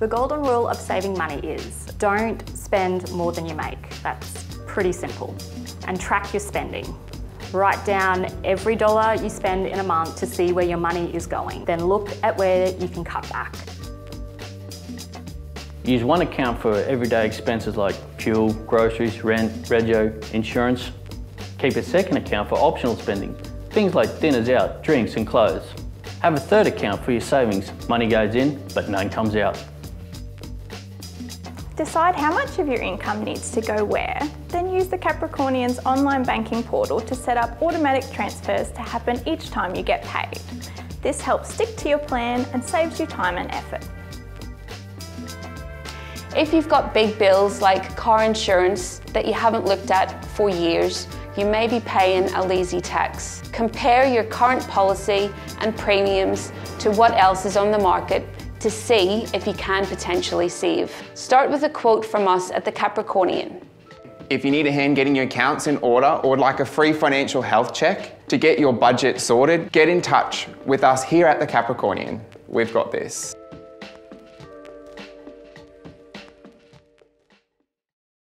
The golden rule of saving money is don't spend more than you make. That's pretty simple. And track your spending. Write down every dollar you spend in a month to see where your money is going. Then look at where you can cut back. Use one account for everyday expenses like fuel, groceries, rent, rego, insurance. Keep a second account for optional spending, things like dinners out, drinks and clothes. Have a third account for your savings. Money goes in, but none comes out. Decide how much of your income needs to go where, then use the Capricornian's online banking portal to set up automatic transfers to happen each time you get paid. This helps stick to your plan and saves you time and effort. If you've got big bills like car insurance that you haven't looked at for years, you may be paying a lazy tax. Compare your current policy and premiums to what else is on the market to see if you can potentially save. Start with a quote from us at the Capricornian. If you need a hand getting your accounts in order or would like a free financial health check to get your budget sorted, get in touch with us here at the Capricornian. We've got this.